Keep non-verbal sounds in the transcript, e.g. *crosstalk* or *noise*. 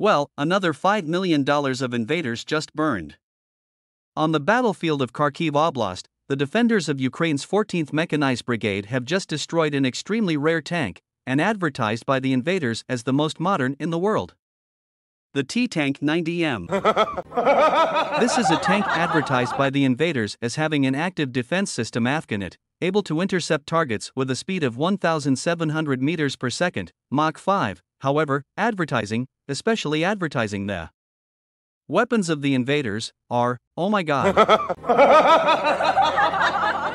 Well, another $5 million of invaders just burned. On the battlefield of Kharkiv Oblast, the defenders of Ukraine's 14th Mechanized Brigade have just destroyed an extremely rare tank, and advertised by the invaders as the most modern in the world. The T Tank 90M. this is a tank advertised by the invaders as having an active defense system Afganit, able to intercept targets with a speed of 1,700 meters per second, Mach 5. However, advertising, especially advertising the weapons of the invaders, are, oh my god. *laughs*